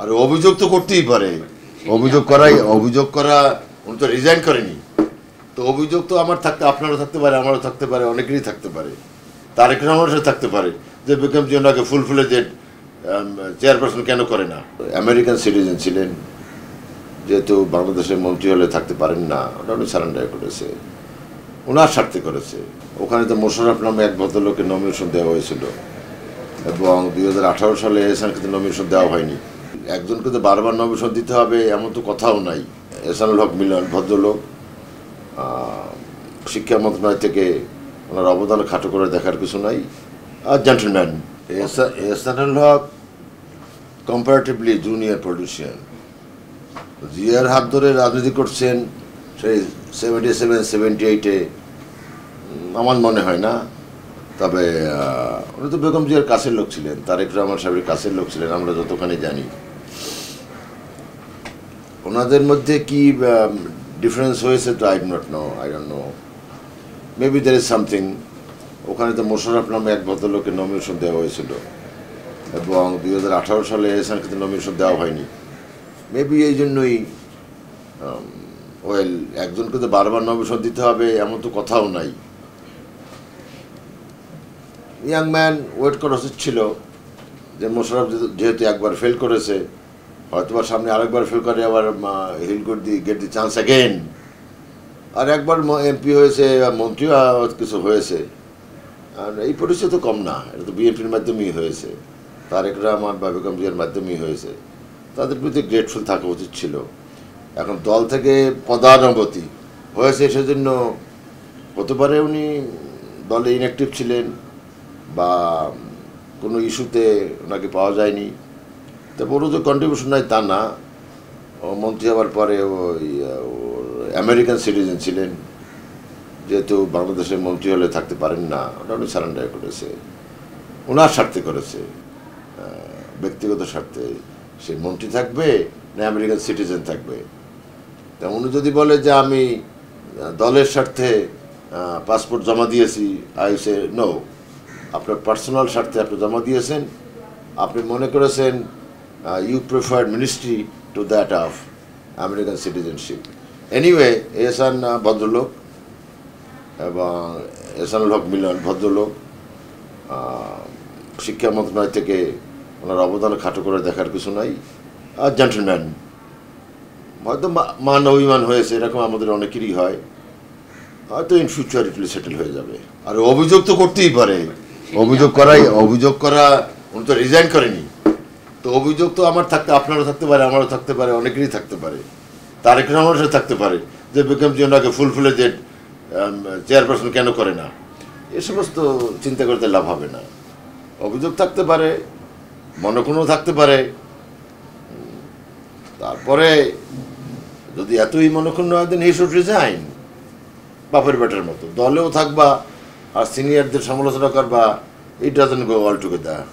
আর অভিযোগ তো করতেই পারে। অভিযোগ করাই অভিযোগ করা উনি তো রিজাইন করেনি। তো অভিযোগ তো আমার থাকতে আপনারও থাকতে পারে, আমারও থাকতে পারে, অনেকেরই থাকতে পারে। তারেক রহমানের সাথে থাকতে পারে। যে বেগম জি ওনাকে ফুল ফুলে যে চেয়ারপারসন কেন করে না? আমেরিকান সিটিজেন ছিলেন। যেহেতু বাংলাদেশের মন্ত্রী হলে থাকতে পারেন না, ওটা উনি সারেন্ডার করেছে। ওনার স্বার্থে করেছে। ওখানে তো মোশাররফ নামে এক ভদ্রলোকের নমিনেশন দেওয়া হয়েছিল। এবং দুই হাজার আঠারো সালে এসানকে তো নমিনেশন দেওয়া হয়নি। একজনকে তো বারবার নমিনেশন দিতে হবে, এমন তো কথাও নাই। এসানুল হক মিলন, ভদ্রলোক শিক্ষা মন্ত্রণালয় থেকে ওনার অবদান খাটো করে দেখার কিছু নাই। আর gentleman Ehsanul Haque comparatively junior politician জিয়ার হাত ধরে রাজনীতি করছেন, সেই সেভেন্টি সেভেন সেভেন্টি এইটে আমার মনে হয় না। তবে উনি তো বেগম জিয়ার কাছের লোক ছিলেন, তারেক রহমান সাহেবের কাছের লোক ছিলেন, আমরা যতখানি জানি। ওনাদের মধ্যে কি ডিফারেন্স হয়েছে তো? I not know I don't know maybe there is something ওখানে তো মোশাররফ নামে এক ভদ্রলোকের নমিনেশন দেওয়া হয়েছিল। এবং দুই হাজার আঠারো সালে এসানকে তো নমিনেশন দেওয়া হয়নি। মেবি এই জন্যই ওয়েল একজনকে তো বারবার নমিনেশন দিতে হবে, এমন তো কথাও নাই। ইয়াং ম্যান ওয়েট করা উচিত ছিল যে মোশারফ যেহেতু একবার ফেল করেছে হয়তোবা সামনে আরেকবার ফেল করে আবার he'll good the get the chance again আর একবার এমপি হয়েছে মন্ত্রীও কিছু হয়েছে। আর এই পরিচয় তো কম না, এটা তো বিএনপির মাধ্যমেই হয়েছে। তারেক রহমান বা বেগম জিয়ার মাধ্যমেই হয়েছে। তাদের প্রতি গ্রেটফুল থাকা উচিত ছিল। এখন দল থেকে পদানুগতি হয়েছে সেজন্য হতে পারে উনি দলে ইনঅ্যাক্টিভ ছিলেন বা কোনো ইস্যুতে ওনাকে পাওয়া যায়নি। তো বড় যে কন্ট্রিবিউশন নাই তা না। মন্ত্রী হওয়ার পরে ওই আমেরিকান সিটিজেন ছিলেন। যেহেতু বাংলাদেশের মন্ত্রী হলে থাকতে পারেন না, ওটা উনি সারেন্ডার করেছে। ওনার স্বার্থে করেছে। ব্যক্তিগত স্বার্থে। সে মন্ত্রী থাকবে না আমেরিকান সিটিজেন থাকবে। তা উনি যদি বলে যে আমি দলের স্বার্থে পাসপোর্ট জমা দিয়েছি আই সে নো আপনার পার্সোনাল স্বার্থে আপনি জমা দিয়েছেন। আপনি মনে করেছেন you preferred ministry to that of American citizenship anyway Ehsan ভদ্রলোক এবং এসানুল হক মিলন ভদ্রলোক শিক্ষা মন্ত্রণালয় থেকে ওনার অবদান খাটো করে দেখার কিছু নাই। আর জেন্টলম্যান হয়তো মান অভিমান হয়েছে, এরকম আমাদের অনেকেরই হয়। হয়তো ইন ফিউচার ইট সেটেল হয়ে যাবে। আর অভিযোগ তো করতেই পারে। অভিযোগ করাই অভিযোগ করা উনি তো রিজাইন করেনি। তো অভিযোগ তো আমার থাকতে, আপনারও থাকতে পারে, আমারও থাকতে পারে, অনেকেরই থাকতে পারে। তারেক রহমানের থাকতে পারে যে বেগম জি ওনাকে ফুল ফুলে যে চেয়ারপারসন কেন করে না? এ সমস্ত চিন্তা করতে লাভ হবে না। অভিযোগ থাকতে পারে মনক্ষুণও থাকতে পারে। তারপরে যদি এতই মনক্ষুণ্ণ হয় দেন হি শুড রিজাইন বাপের বেটার মতো। দলেও থাকবা, আর সিনিয়রদের সমালোচনা করবা it doesn't go all together